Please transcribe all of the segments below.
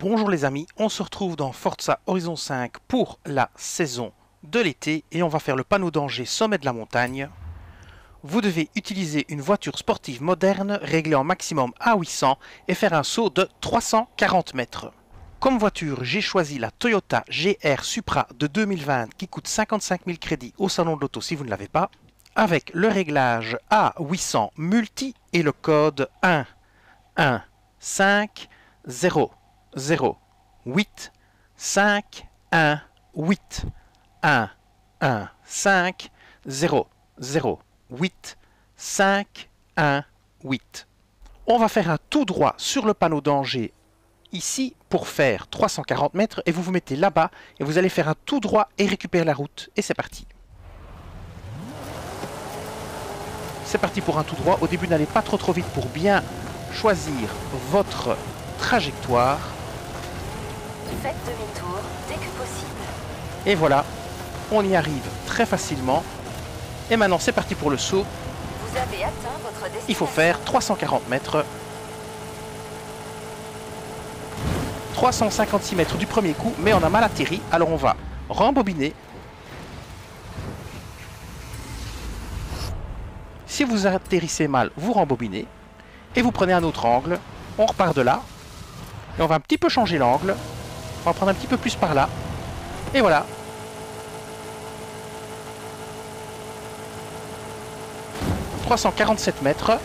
Bonjour les amis, on se retrouve dans Forza Horizon 5 pour la saison de l'été et on va faire le panneau danger sommet de la montagne. Vous devez utiliser une voiture sportive moderne réglée en maximum à 800 et faire un saut de 340 mètres. Comme voiture, j'ai choisi la Toyota GR Supra de 2020 qui coûte 55 000 crédits au salon de l'auto si vous ne l'avez pas, avec le réglage A800 multi et le code 1 1 5 0 0 8 5 1 8 1 1 5 0 0 8 5 1 8. On va faire un tout droit sur le panneau danger ici pour faire 340 mètres et vous vous mettez là-bas et vous allez faire un tout droit et récupérer la route et c'est parti. C'est parti pour un tout droit. Au début, n'allez pas trop trop vite pour bien choisir votre trajectoire. Faites demi-tour dès que possible. Et voilà, on y arrive très facilement. Et maintenant, c'est parti pour le saut. Vous avez atteint votre destination. Il faut faire 340 mètres. 356 mètres du premier coup, mais on a mal atterri. Alors on va rembobiner. Si vous atterrissez mal, vous rembobinez. Et vous prenez un autre angle. On repart de là. Et on va un petit peu changer l'angle. On va prendre un petit peu plus par là. Et voilà. « 347 mètres.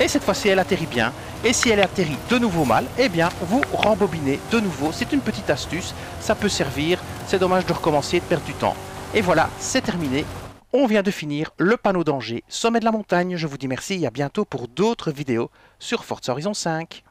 Et cette fois-ci, elle atterrit bien. Et si elle atterrit de nouveau mal, eh bien, vous rembobinez de nouveau. C'est une petite astuce. Ça peut servir. C'est dommage de recommencer et de perdre du temps. Et voilà, c'est terminé. On vient de finir le panneau danger sommet de la montagne. Je vous dis merci et à bientôt pour d'autres vidéos sur Forza Horizon 5.